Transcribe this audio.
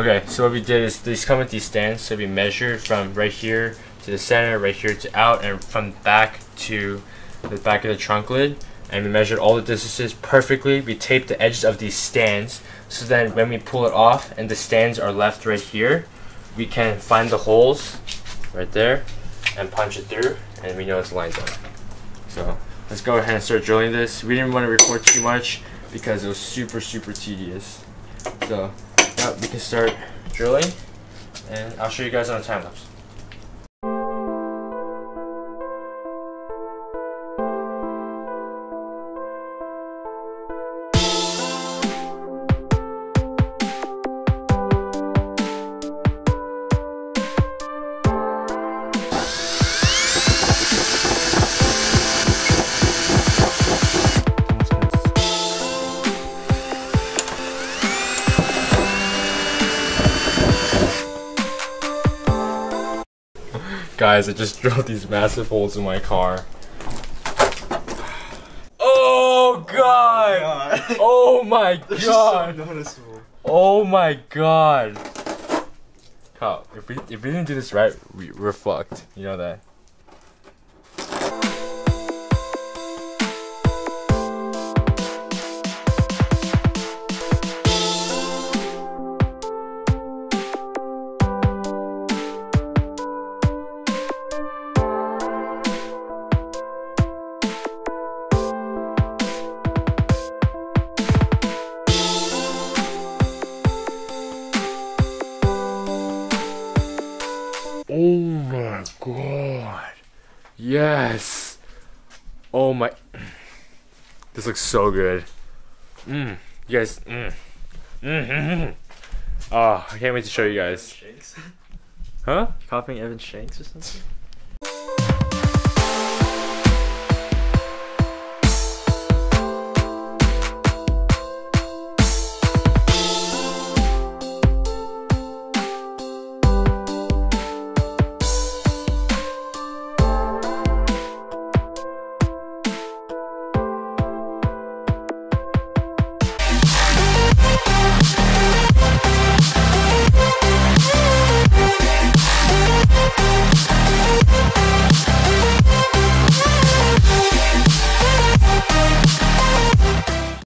Okay, so what we did is these come with these stands, so we measured from right here to the center, right here to out, and from back to the back of the trunk lid. And we measured all the distances perfectly. We taped the edges of these stands, so then when we pull it off and the stands are left right here, we can find the holes right there and punch it through, and we know it's lined up. So let's go ahead and start drilling this. We didn't want to record too much because it was super, super tedious. So yeah, we can start drilling, and I'll show you guys on a time lapse. Guys, I just drilled these massive holes in my car. Oh god! Oh my god! Oh my god! Kyle, if we if we didn't do this right, we, we're fucked. You know that. Oh my god. Yes. Oh my. This looks so good. Mmm. You guys. Mmm. Mmm. Oh, I can't wait to show you guys. Huh? Copying Evan Shanks or something?